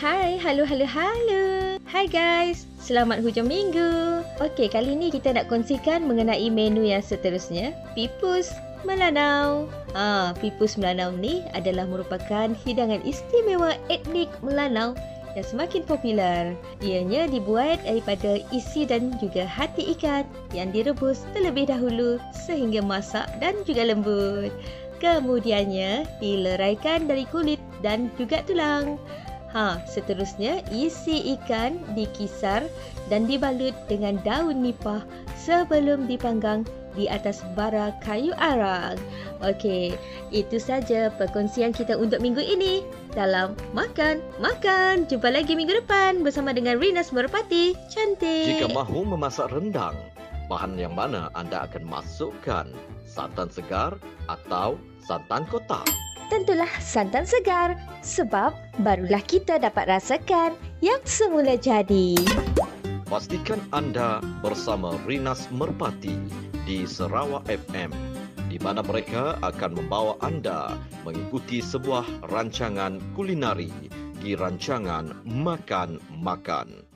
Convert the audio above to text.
Hai, halo, halo, halo. Hai guys, selamat hujung minggu. Okey, kali ni kita nak kongsikan mengenai menu yang seterusnya, Pipus Melanau. Ah, Pipus Melanau ni adalah merupakan hidangan istimewa etnik Melanau yang semakin popular. Ianya dibuat daripada isi dan juga hati ikan yang direbus terlebih dahulu sehingga masak dan juga lembut. Kemudiannya dileraikan dari kulit dan juga tulang. Ha, seterusnya isi ikan dikisar dan dibalut dengan daun nipah sebelum dipanggang di atas bara kayu arang. Okey, itu saja perkongsian kita untuk minggu ini dalam Makan Makan. Jumpa lagi minggu depan bersama dengan Rinas Merpati. Cantik. Jika mahu memasak rendang, bahan yang mana anda akan masukkan? Santan segar atau santan kotak? Tentulah santan segar sebab barulah kita dapat rasakan yang semula jadi. Pastikan anda bersama Rinas Merpati di Sarawak FM di mana mereka akan membawa anda mengikuti sebuah rancangan kulinari di rancangan Makan Makan.